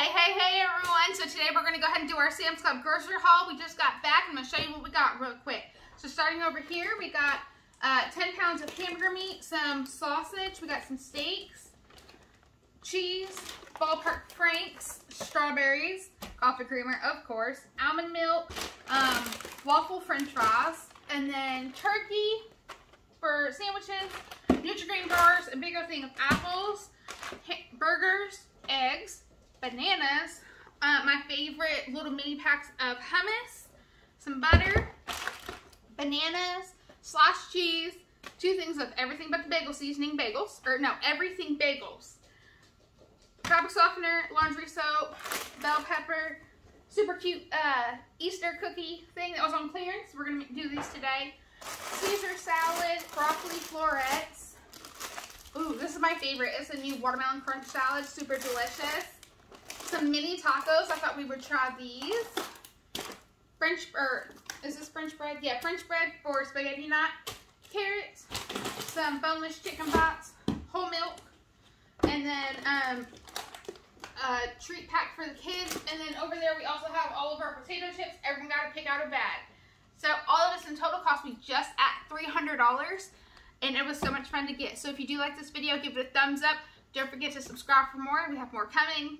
Hey, hey, hey everyone. So today we're going to go ahead and do our Sam's Club grocery haul. We just got back. I'm going to show you what we got real quick. So starting over here, we got uh, 10 pounds of hamburger meat, some sausage, we got some steaks, cheese, ballpark franks, strawberries, coffee creamer, of course, almond milk, um, waffle french fries, and then turkey for sandwiches, Nutri-Grain bars, a bigger thing of apples, burgers, eggs, bananas, uh, my favorite little mini packs of hummus, some butter, bananas, sliced cheese, two things of everything but the bagel seasoning bagels, or no, everything bagels, fabric softener, laundry soap, bell pepper, super cute uh, Easter cookie thing that was on clearance. We're going to do these today. Caesar salad, broccoli florets. Ooh, this is my favorite. It's a new watermelon crunch salad, super delicious some mini tacos. I thought we would try these. French, or is this French bread? Yeah, French bread for spaghetti night. Carrots, some boneless chicken bites, whole milk, and then um, a treat pack for the kids. And then over there we also have all of our potato chips. Everyone got to pick out a bag. So all of this in total cost me just at $300 and it was so much fun to get. So if you do like this video, give it a thumbs up. Don't forget to subscribe for more. We have more coming.